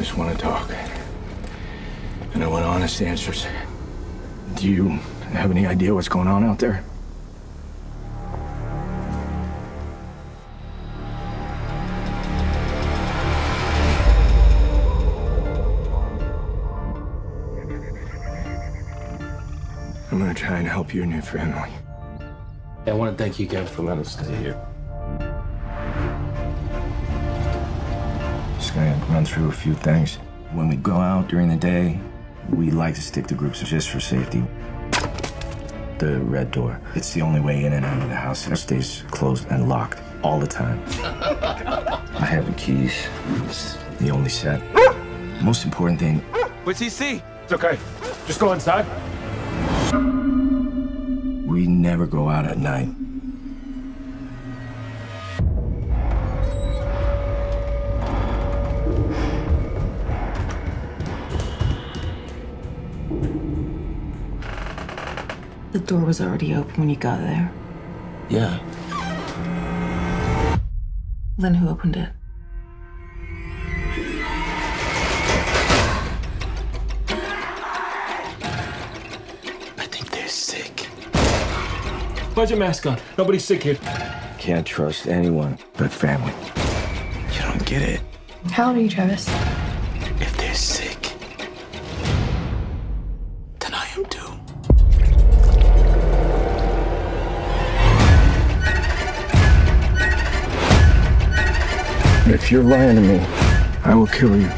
just want to talk. And I want honest answers. Do you have any idea what's going on out there? I'm gonna try and help your new family. I want to thank you again for letting us stay here. Just gonna run through a few things. When we go out during the day, we like to stick to groups just for safety. The red door. It's the only way in and out of the house. It stays closed and locked all the time. I have the keys. It's the only set. Most important thing, What's he see? It's okay. Just go inside. we never go out at night. The door was already open when you got there. Yeah. Then who opened it? I think they're sick. Put your mask on. Nobody's sick here. Can't trust anyone but family. You don't get it. How old are you, Travis? If they're sick, then I am too. If you're lying to me, I will kill you.